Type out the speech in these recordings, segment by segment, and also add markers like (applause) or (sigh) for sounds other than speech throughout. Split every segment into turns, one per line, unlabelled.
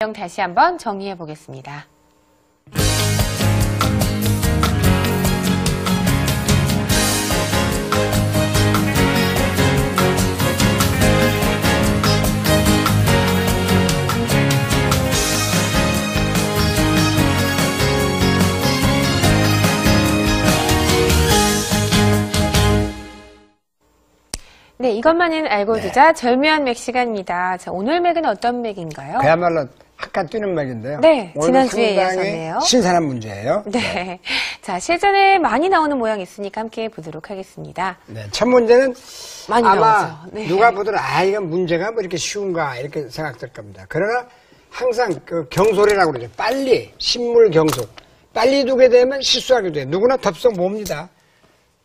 내용 다시 한번 정리해 보겠습니다. 네, 이것만은 알고 두자 절묘한 맥 시간입니다. 자, 오늘 맥은 어떤 맥인가요?
그야말로 한칸 뛰는 맥인데요.
네, 지난주에 이어서네요.
신선한 문제예요.
네. 자, 실전에 많이 나오는 모양이 있으니까 함께 보도록 하겠습니다.
네, 첫 문제는 아마.
네.
누가 보더라도 아 이건 문제가 뭐 이렇게 쉬운가 이렇게 생각될 겁니다. 그러나 항상 그 경솔이라고 그러죠. 빨리 식물 경솔. 빨리 두게 되면 실수하게 돼요. 누구나 덥석 몹니다.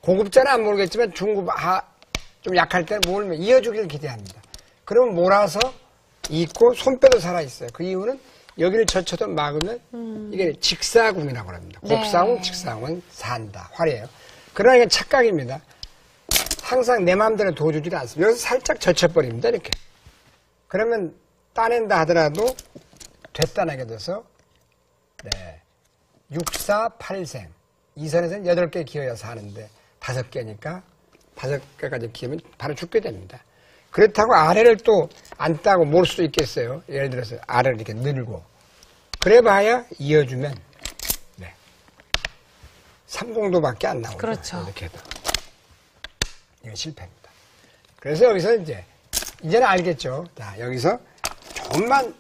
고급자는 안 모르겠지만 중급 아, 좀 약할 때는 몰면 이어주기를 기대합니다. 그러면 몰아서 잊고 손뼈도 살아있어요. 그 이유는 여기를 젖혀도 막으면 이게 직사궁이라고 합니다.
네.
곱사궁, 직사궁은 산다. 화려해요. 그러나 이건 착각입니다. 항상 내 마음대로 도와주질 않습니다. 여기서 살짝 젖혀버립니다. 이렇게. 그러면 따낸다 하더라도 되따내게 돼서 네. 6, 4, 8생. 이 선에서는 8개 기어야 하는데 5개니까 5개까지 기으면 바로 죽게 됩니다. 그렇다고 아래를 또 안 따고 몰 수도 있겠어요. 예를 들어서 아래를 이렇게 늘고. 그래 봐야 이어주면, 네. 3공도밖에 안 나오죠.
그렇죠.
이렇게 해도. 이건 실패입니다. 그래서 여기서 이제, 이제는 알겠죠. 자, 여기서 조금만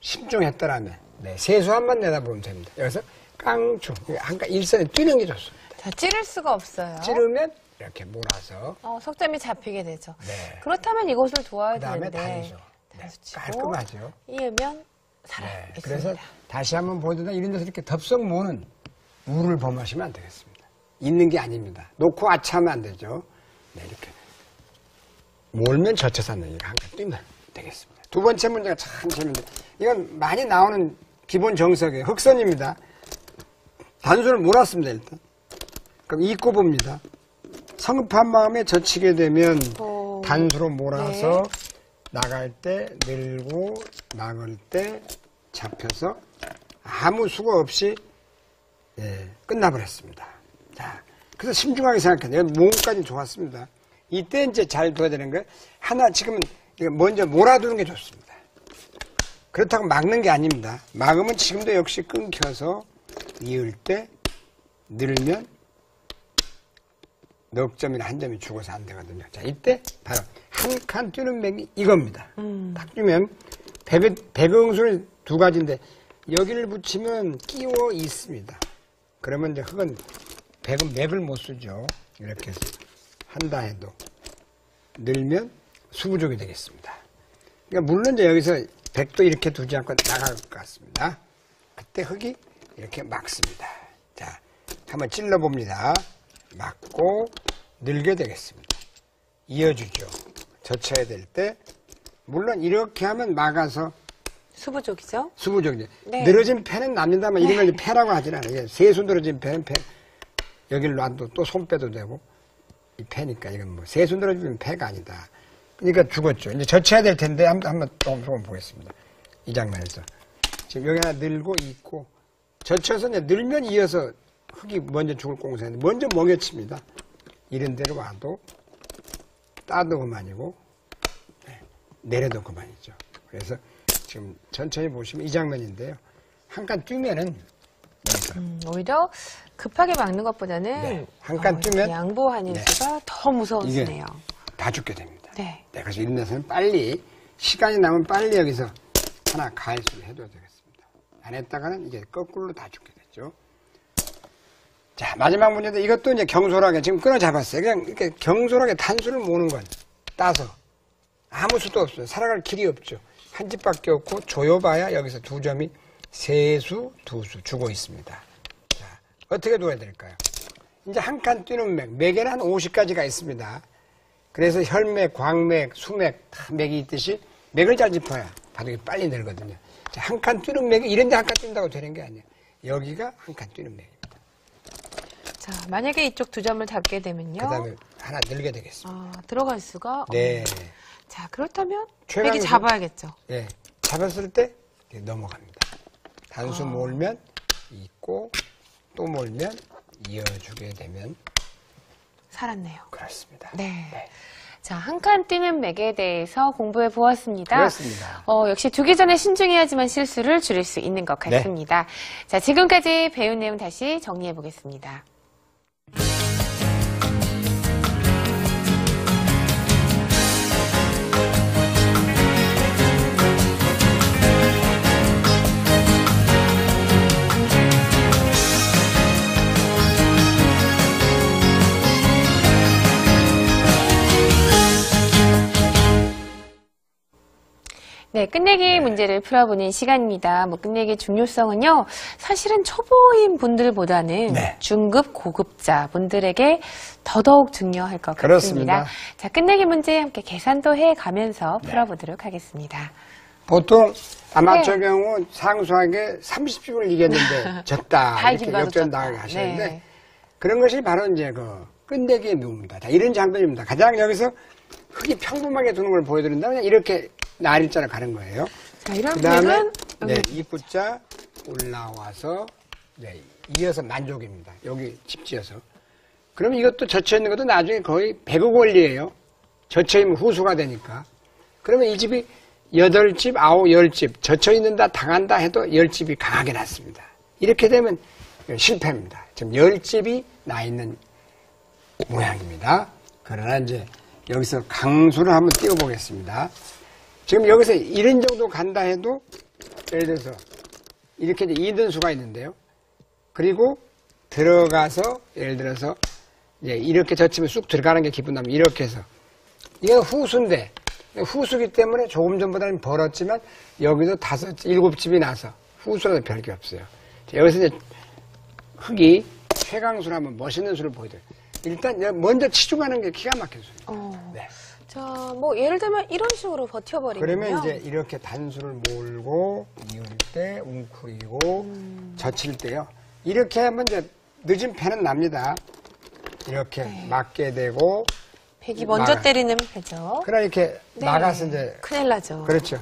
신중했더라면, 네, 세수 한번 내다보면 됩니다. 여기서 깡충, 한가 일선에 뛰는 게 좋습니다.
자, 찌를 수가 없어요.
찌르면 이렇게 몰아서,
어, 석점이 잡히게 되죠.
네.
그렇다면 이곳을 도와야
그 다음에
되는데.
단수. 네,
단수 치고
깔끔하죠.
이으면
네,
살아있습니다.
그래서 다시 한번 보여드리면 이런 데서 이렇게 덥석 모는 물을 범하시면 안 되겠습니다. 있는 게 아닙니다. 놓고 아차하면 안 되죠. 네, 이렇게. 몰면 젖혀서 넣는 이거 한칸 뛰면 되겠습니다. 두 번째 문제가 참 재밌는데, 이건 많이 나오는 기본 정석이에요. 흑선입니다. 단수를 몰았습니다, 일단. 그럼 잊고 봅니다. 성급한 마음에 젖히게 되면
오.
단수로 몰아서
네.
나갈 때 늘고 나갈 때 잡혀서 아무 수고 없이 예, 끝나버렸습니다. 자, 그래서 신중하게 생각해요. 몸까지 좋았습니다. 이때 이제 잘 둬야 되는 거예요. 하나 지금은 먼저 몰아두는 게 좋습니다. 그렇다고 막는 게 아닙니다. 막으면 지금도 역시 끊겨서 이을 때 늘면 넉 점이나 한 점이 죽어서 안 되거든요. 자, 이때 바로 한 칸 뛰는 맥이 이겁니다. 딱 뛰면 배, 배경수는 두 가지인데 여기를 붙이면 끼워 있습니다. 그러면 이제 흙은 백은 맥을 못 쓰죠. 이렇게 해서 한다 해도 늘면 수부족이 되겠습니다. 그러니까 물론 이제 여기서 백도 이렇게 두지 않고 나갈 것 같습니다. 그때 흙이 이렇게 막습니다. 자, 한번 찔러 봅니다. 막고 늘게 되겠습니다. 이어주죠. 젖혀야 될 때 물론 이렇게 하면 막아서
수부족이죠?
수부족이죠.
네.
늘어진 폐는 납니다만 이런 걸 이제 폐라고 하진 않아요. 세수 늘어진 폐는 폐. 여기를 놔도 또 손 빼도 되고 이 폐니까 이건 뭐 세수 늘어진 폐가 아니다. 그러니까 죽었죠. 이제 젖혀야 될 텐데 한번 한번 또 조금 보겠습니다. 이 장면에서 지금 여기 하나 늘고 있고 젖혀서 이제 늘면 이어서 흙이 먼저 죽을 공세인데 먼저 먹여칩니다. 이런 데로 와도 따도 그만이고 네, 내려도 그만이죠. 그래서 지금 천천히 보시면 이 장면인데요. 한 칸 뛰면은
음, 오히려 급하게 막는 것보다는
네, 한칸
어,
뛰면-
양보하는
네.
수가 더 무서워지네요.
다 죽게 됩니다.
네.
네, 그래서 이런 데서는 빨리 시간이 나면 빨리 여기서 하나 가해수를 해둬야 되겠습니다. 안 했다가는 이게 거꾸로 다 죽게 됐죠. 자 마지막 문제도 이것도 이제 경솔하게 지금 끊어 잡았어요. 그냥 이렇게 경솔하게 단수를 모는 건 따서 아무 수도 없어요. 살아갈 길이 없죠. 한 집밖에 없고 조여봐야 여기서 두 점이 세 수, 두 수 주고 있습니다. 자 어떻게 둬야 될까요? 이제 한 칸 뛰는 맥, 맥에는 한 50가지가 있습니다. 그래서 혈맥, 광맥, 수맥 다 맥이 있듯이 맥을 잘 짚어야 바둑이 빨리 늘거든요. 한 칸 뛰는 맥이 이런데 한 칸 뛴다고 되는 게 아니에요. 여기가 한 칸 뛰는 맥입니다.
자, 만약에 이쪽 두 점을 잡게 되면요.
그 다음에 하나 늘게 되겠습니다.
아, 들어갈 수가
네.
없네요. 자, 그렇다면 맥이 잡아야겠죠.
예. 잡았을 때 이렇게 넘어갑니다. 단수 몰면 있고 또 몰면 이어주게 되면
살았네요.
그렇습니다.
네. 자, 한 칸 뛰는 맥에 대해서 공부해 보았습니다.
그렇습니다.
어, 역시 두기 전에 신중해야지만 실수를 줄일 수 있는 것
네.
같습니다. 자, 지금까지 배운 내용 다시 정리해 보겠습니다. 네, 끝내기 문제를 풀어보는 시간입니다. 뭐 끝내기 중요성은요, 사실은 초보인 분들보다는
네.
중급, 고급자 분들에게 더더욱 중요할 것
그렇습니다.
같습니다. 자, 끝내기 문제 함께 계산도 해 가면서
네.
풀어보도록 하겠습니다.
보통 아마추어
네.
경우 상수하게 30집을 이겼는데 (laughs) 졌다
다
이렇게 역전. 당하게 하시는데
네.
그런 것이 바로 이제 그 끝내기의 묘입니다. 자, 이런 장면입니다. 가장 여기서 흙이 평범하게 두는 걸 보여드린다 그냥 이렇게 날일자로 가는 거예요.
자, 이런
그 다음에
맥은
네, 입구자 올라와서 네, 이어서 만족입니다. 여기 집지어서. 그러면 이것도 젖혀 있는 것도 나중에 거의 100억 원리예요. 젖혀 있는 후수가 되니까. 그러면 이 집이 8집, 9, 10집 젖혀 있는다 당한다 해도 10집이 강하게 났습니다. 이렇게 되면 실패입니다. 지금 10집이 나 있는 모양입니다. 그러나 이제 여기서 강수를 한번 띄워보겠습니다. 지금 여기서 이런 정도 간다 해도 예를 들어서 이렇게 이제 2등수가 있는데요. 그리고 들어가서 예를 들어서 이제 이렇게 젖히면 쑥 들어가는 게 기분 나면 이렇게 해서 이건 후수인데 후수기 때문에 조금 전보다는 벌었지만 여기도 다섯 일곱 집이 나서 후수라도 별게 없어요. 자, 여기서 이제 흙이 최강수를 한번 멋있는 수를 보여드려요. 일단 먼저 치중하는 게 기가 막힌 수예요.
어,
네.
자, 뭐 예를 들면 이런 식으로 버텨버리면요.
그러면 이제 이렇게 단수를 몰고 이을 때 웅크리고 젖힐 때요. 이렇게 하면 이제 늦은 패는 납니다. 이렇게
네.
맞게 되고
백이 먼저
막아.
때리는 패죠.
그러나 이렇게
네.
나가서 이제
큰일 나죠.
그렇죠.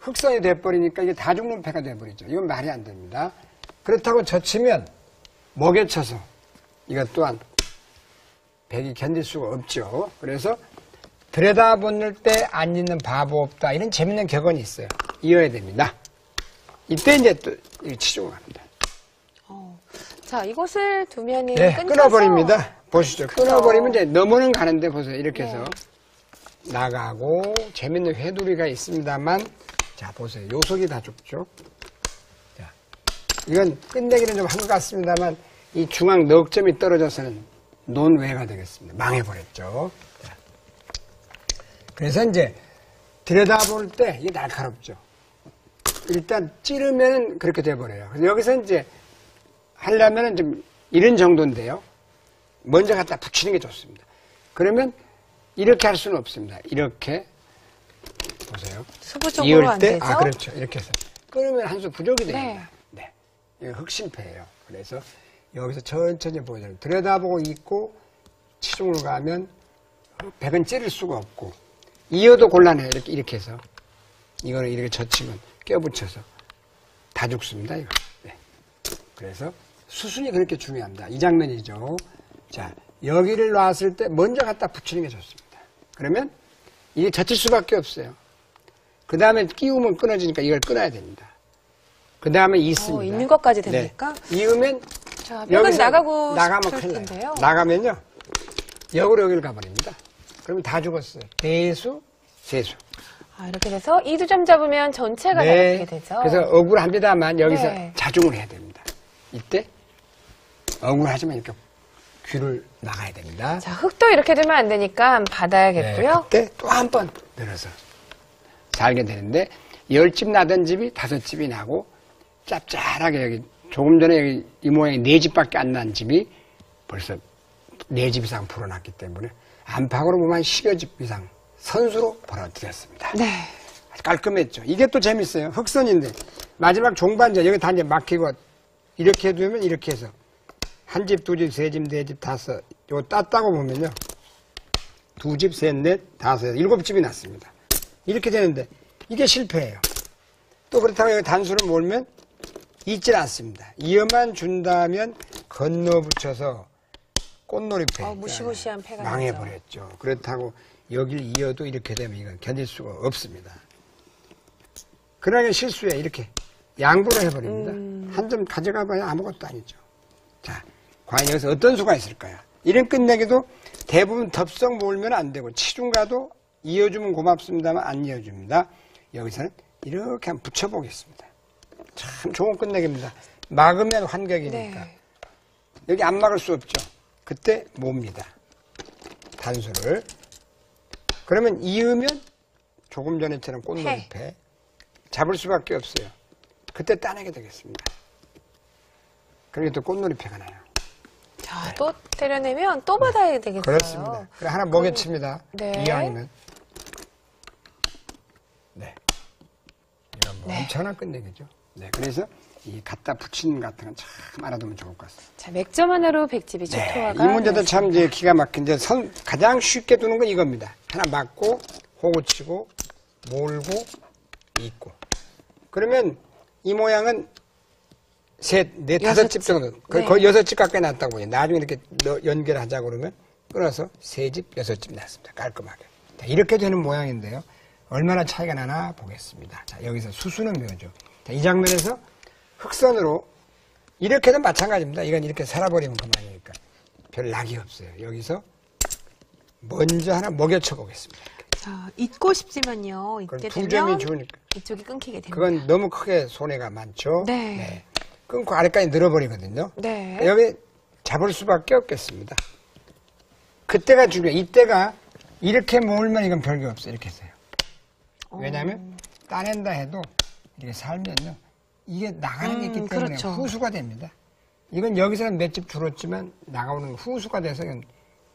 흑선이 돼버리니까 이게 다 죽는 패가 돼버리죠. 이건 말이 안 됩니다. 그렇다고 젖히면 먹여쳐서 이것 또한 백이 견딜 수가 없죠. 그래서 들여다보는 때 안 있는 바보 없다. 이런 재밌는 격언이 있어요. 이어야 됩니다. 이때 이제 또 치중을 합니다.
어. 자, 이것을 두면은
네, 끊어버립니다. 보시죠. 끊어버리면 이제 넘어는 가는데 보세요. 이렇게 해서
네.
나가고 재밌는 회두리가 있습니다만 자 보세요. 요속이 다 죽죠. 자, 이건 끝내기는 좀 한 것 같습니다만 이 중앙 넉점이 떨어져서는 논외가 되겠습니다. 망해버렸죠. 자. 그래서 이제 들여다볼 때 이게 날카롭죠. 일단 찌르면 그렇게 돼버려요. 그래서 여기서 이제 하려면은 좀 이런 정도인데요. 먼저 갖다 붙이는 게 좋습니다. 그러면 이렇게 할 수는 없습니다. 이렇게 보세요.
수부적으로
이을
안
때,
되죠.
아 그렇죠. 이렇게 해서 끊으면 한 수 부족이
네.
됩니다. 네, 이거 흑심패예요. 그래서 여기서 천천히 보여줘요. 들여다보고 있고 치중을 가면 백은 찌를 수가 없고 이어도 곤란해요. 이렇게 이렇게 해서 이거를 이렇게 젖히면 껴붙여서 다 죽습니다. 이거. 네. 그래서 수순이 그렇게 중요합니다. 이 장면이죠. 자, 여기를 놨을 때 먼저 갖다 붙이는 게 좋습니다. 그러면 이게 젖힐 수밖에 없어요. 그 다음에 끼우면 끊어지니까 이걸 끊어야 됩니다. 그 다음에 있습니다.
어, 있는 것까지 됩니까?
네. 이으면
자,
여기서
나가고
나가면 큰일. 나요. 나가면요. 역으로 여기를 가버립니다. 그러면 다 죽었어요. 대수, 세수.
아, 이렇게 돼서 이두 점 잡으면 전체가 다 이렇게 되죠.
네. 그래서 억울합니다만 여기서
네.
자중을 해야 됩니다. 이때 억울하지만 이렇게 귀를 나가야 됩니다.
자, 흙도 이렇게 되면 안 되니까 받아야겠고요.
네, 그때 또 한번 늘어서 살게 되는데 열 집 나던 집이 다섯 집이 나고 짭짤하게 여기 조금 전에 여기 이 모양이 네 집밖에 안 난 집이 벌써 네집 이상 불어났기 때문에 안팎으로 보면 한 10여 집 이상 선수로 벌어들였습니다.
네.
깔끔했죠. 이게 또 재밌어요. 흑선인데 마지막 종반전 여기 다 이제 막히고 이렇게 두면 이렇게 해서 한 집, 두 집, 세 집, 네 집, 다섯 요거 땄다고 보면요. 두 집, 셋, 넷, 다섯, 일곱 집이 났습니다. 이렇게 되는데 이게 실패예요. 또 그렇다고 여기 단수를 몰면 있질 않습니다. 이어만 준다면 건너 붙여서 꽃놀이패
어, 무시무시한 패가
망해버렸죠. 그렇다고 여길 이어도 이렇게 되면 이건 견딜 수가 없습니다. 그러니 실수에 이렇게 양보를 해버립니다.
음.
한점 가져가봐야 아무것도 아니죠. 자, 과연 여기서 어떤 수가 있을까요? 이런 끝내기도 대부분 덥석 몰면 안 되고 치중가도 이어주면 고맙습니다만 안 이어줍니다. 여기서는 이렇게 한번 붙여보겠습니다. 참 좋은 끝내기입니다. 막으면 환격이니까.
네.
여기 안 막을 수 없죠. 그때 몹니다. 단수를. 그러면 이으면 조금 전에처럼 꽃놀이 패 잡을 수밖에 없어요. 그때 따내게 되겠습니다. 그러게 또 꽃놀이 패가 나요.
자, 또 때려내면 또 받아야 되겠어요.
그렇습니다. 그래 하나 먹여칩니다.
네.
이왕이면. 네. 이건 뭐
네.
엄청난 끝내기죠. 네. 그래서 이 갖다 붙이는 같은 건 참 알아두면 좋을 것 같습니다.
자, 맥점 하나로 백집이
네,
초토화가
이 문제도. 참 이제 기가 막힌데 선 가장 쉽게 두는 건 이겁니다. 하나 맞고 호구 치고 몰고 있고 그러면 이 모양은 셋, 넷,
여섯
다섯 집
집.
정도 거의,
네.
거의 여섯 집 가까이 났다고 보니 나중에 이렇게 넣- 연결하자 그러면 끊어서 세 집, 여섯 집 났습니다. 깔끔하게. 자, 이렇게 되는 모양인데요. 얼마나 차이가 나나 보겠습니다. 자, 여기서 수수는 묘죠. 자, 이 장면에서 흑선으로 이렇게도 마찬가지입니다. 이건 이렇게 살아버리면 그만이니까. 별 낙이 없어요. 여기서 먼저 하나 먹여쳐 보겠습니다.
자, 잊고 싶지만요. 이때
두 점이 좋으니까.
이쪽이 끊기게 됩니다.
그건 너무 크게 손해가 많죠.
네.
끊고 아래까지 늘어버리거든요.
네.
여기 잡을 수밖에 없겠습니다. 그때가 중요해요. 이때가 이렇게 모으면 이건 별게 없어요. 이렇게 해서요. 왜냐하면 따낸다 해도 이렇게 살면요. 이게 나가는 게 있기
음,
때문에
그렇죠.
후수가 됩니다. 이건 여기서는 몇 집 줄었지만 나가오는 후수가 돼서 이건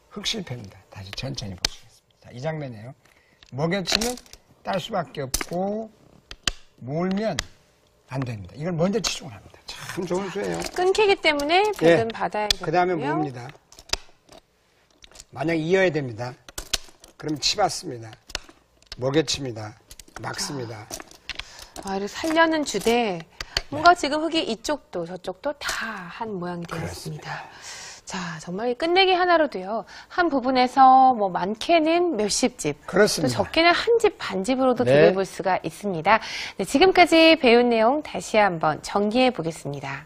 흑실패입니다. 다시 천천히 보시겠습니다. 자, 이 장면이에요. 먹여치면 딸 수밖에 없고 몰면 안 됩니다. 이걸 먼저 치중을 합니다. 참 좋은 수예요.
끊기기 때문에 백은 받아야 되고요.
그 다음에 뭡니다. 만약 이어야 됩니다. 그럼 치받습니다. 먹여칩니다. 막습니다.
아, 이를 살려는 주되 뭔가 지금 흑이 이쪽도 저쪽도 다 한 모양이 되었습니다. 자, 정말 이 끝내기 하나로도요. 한 부분에서 뭐 많게는 몇십 집, 또
그렇습니다.
적게는 한 집, 반 집으로도
네.
들여볼 수가 있습니다. 네, 지금까지 배운 내용 다시 한번 정리해 보겠습니다.